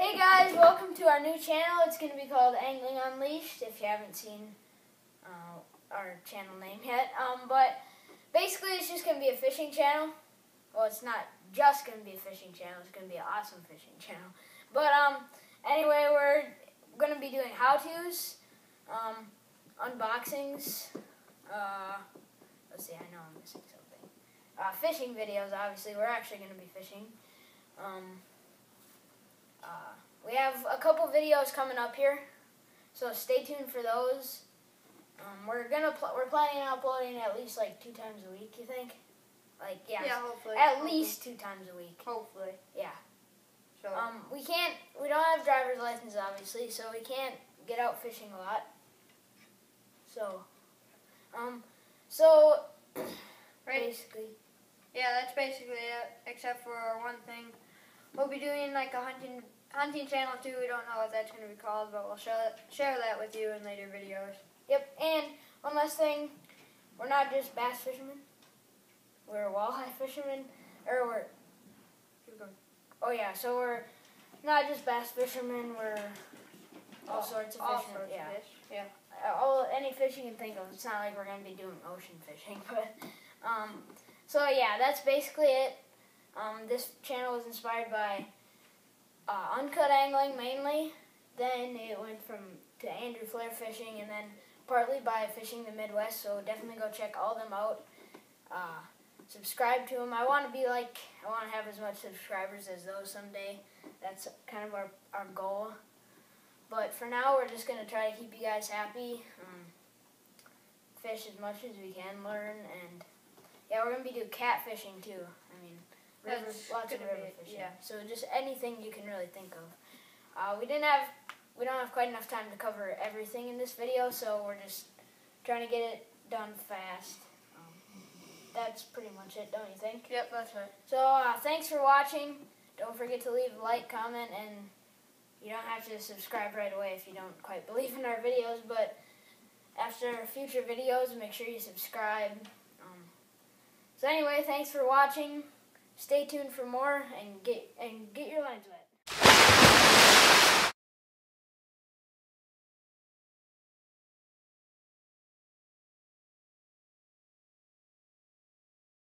Hey guys, welcome to our new channel. It's going to be called Angling Unleashed if you haven't seen uh, our channel name yet. Um, but basically it's just going to be a fishing channel. Well, it's not just going to be a fishing channel. It's going to be an awesome fishing channel. But um, anyway, we're going to be doing how-tos, um, unboxings. Uh, let's see, I know I'm missing something. Uh, fishing videos, obviously. We're actually going to be fishing. Um, we have a couple videos coming up here, so stay tuned for those. Um, we're gonna pl- we're planning on uploading at least like two times a week. You think? Like yeah, Yeah, hopefully. at hopefully. least two times a week. Hopefully. Yeah. So, Um, we can't. We don't have driver's license, obviously, so we can't get out fishing a lot. So, um, so right? basically, Yeah, that's basically it. Except for one thing, we'll be doing like a hunting hunting channel too. We don't know what that's going to be called, but we'll share share that with you in later videos. Yep, and one last thing, we're not just bass fishermen. We're walleye fishermen, or we're, Keep going. oh yeah, so we're not just bass fishermen, we're all All- sorts of all fishing. sorts of fish. Yeah. Uh, all any fish you can think of. It's not like we're gonna be doing ocean fishing, but um, so yeah, that's basically it. Um, this channel was inspired by uh, uncut angling mainly. Then it went from to Andrew Flair fishing, and then partly by fishing the Midwest. So definitely go check all them out. Uh, subscribe to them. I want to be like I want to have as much subscribers as those someday. That's kind of our our goal. But for now, we're just gonna try to keep you guys happy. Um, fish as much as we can, learn, and yeah, we're gonna be doing catfishing too. River, That's lots of river be- fishing. yeah. So just anything you can really think of. Uh, we didn't have, we don't have quite enough time to cover everything in this video, so we're just trying to get it done fast. Um, that's pretty much it, don't you think? Yep, that's right. So uh, thanks for watching. Don't forget to leave a like, comment, and you don't have to subscribe right away if you don't quite believe in our videos. But after future videos, make sure you subscribe. Um, so anyway, thanks for watching. Stay tuned for more and get and get your lines wet.